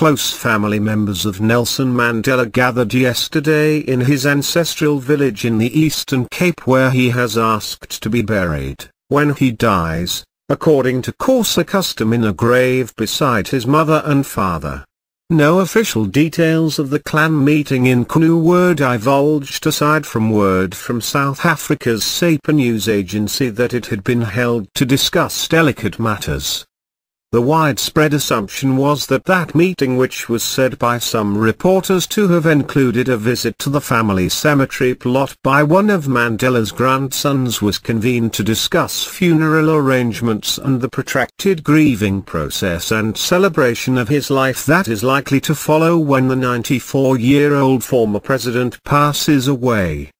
close family members of Nelson Mandela gathered yesterday in his ancestral village in the Eastern Cape where he has asked to be buried, when he dies, according to Xhosa custom in a grave beside his mother and father. No official details of the clan meeting in Qunu were divulged aside from word from South Africa's SAPA news agency that it had been held to discuss delicate matters. The widespread assumption was that that meeting which was said by some reporters to have included a visit to the family cemetery plot by one of Mandela's grandsons was convened to discuss funeral arrangements and the protracted grieving process and celebration of his life that is likely to follow when the 94-year-old former president passes away.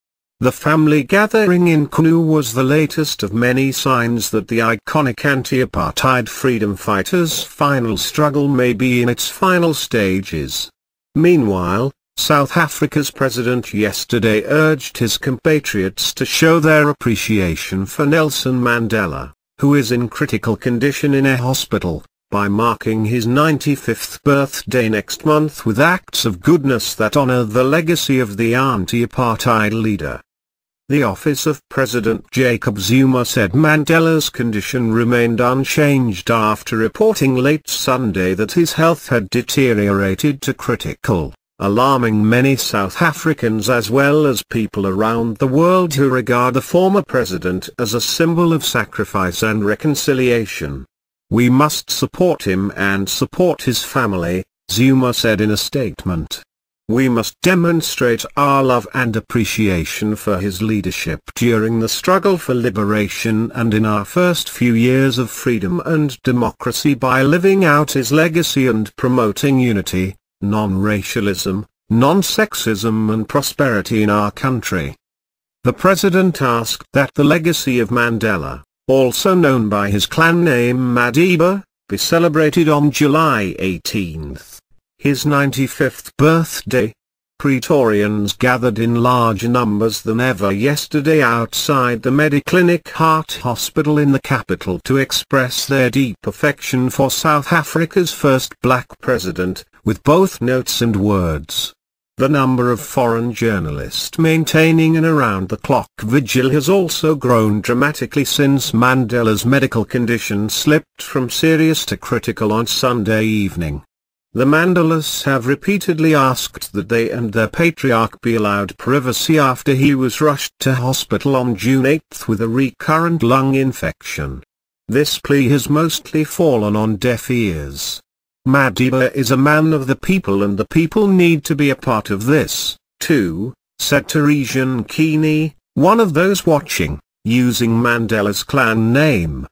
The family gathering in Qunu was the latest of many signs that the iconic anti-apartheid freedom fighters' final struggle may be in its final stages. Meanwhile, South Africa's president yesterday urged his compatriots to show their appreciation for Nelson Mandela, who is in critical condition in a hospital, by marking his 95th birthday next month with acts of goodness that honor the legacy of the anti-apartheid leader. The office of President Jacob Zuma said Mandela's condition remained unchanged after reporting late Sunday that his health had deteriorated to critical, alarming many South Africans as well as people around the world who regard the former president as a symbol of sacrifice and reconciliation. We must support him and support his family, Zuma said in a statement. We must demonstrate our love and appreciation for his leadership during the struggle for liberation and in our first few years of freedom and democracy by living out his legacy and promoting unity, non-racialism, non-sexism and prosperity in our country. The President asked that the legacy of Mandela, also known by his clan name Madiba, be celebrated on July 18 his 95th birthday. Pretorians gathered in larger numbers than ever yesterday outside the Mediclinic Heart Hospital in the capital to express their deep affection for South Africa's first black president, with both notes and words. The number of foreign journalists maintaining an around-the-clock vigil has also grown dramatically since Mandela's medical condition slipped from serious to critical on Sunday evening. The Mandelas have repeatedly asked that they and their patriarch be allowed privacy after he was rushed to hospital on June 8 with a recurrent lung infection. This plea has mostly fallen on deaf ears. Madiba is a man of the people and the people need to be a part of this, too, said Teresian Keeney, one of those watching, using Mandela's clan name,